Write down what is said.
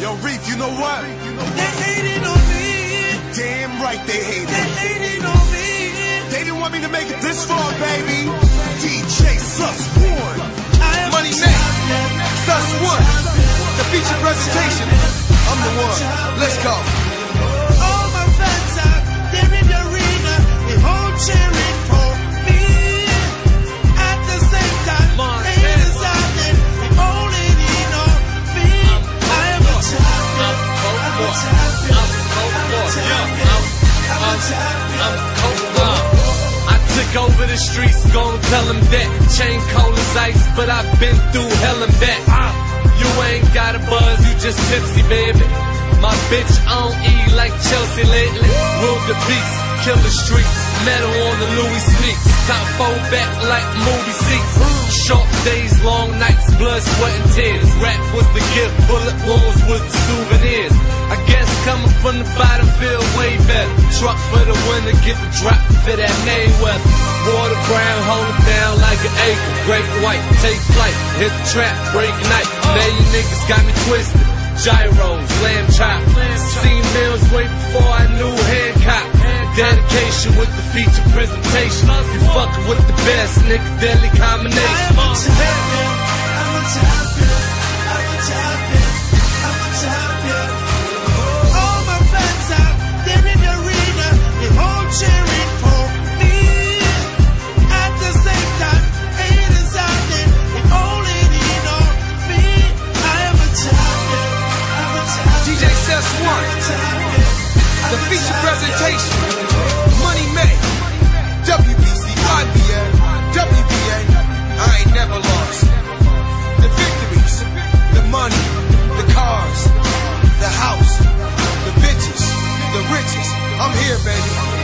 Yo, Reef, you know what? They hating on me. Damn right they hate They it. hating on me. They didn't want me to make it this far, baby. DJ Sus One. Money a Sus One. The feature presentation. I'm the one. Let's go. I'm champion. I took over the streets, gon' tell them that. Chain cold as ice, but I've been through hell and back. You ain't got a buzz, you just tipsy, baby. My bitch on E like Chelsea lately. Rule the beast, kill the streets. Metal on the Louis sneaks. Top four back like movie seats. Short days, long nights, blood, sweat, and tears. Rap was the gift, bullet wounds was the souvenirs. I Truck for the winner, get the drop for that Mayweather. Water ground, hold it down like an acre. Great white, take flight, hit the trap, break night. Now you niggas got me twisted. Gyros, lamb chop. Seen meals way before I knew Hancock. Dedication with the feature presentation. You fucking with the best, nigga, deadly combination. A champion. The feature presentation. Money May. WBC, IBA, WBA. I ain't never lost. The victories, the money, the cars, the house, the bitches, the riches. I'm here, baby.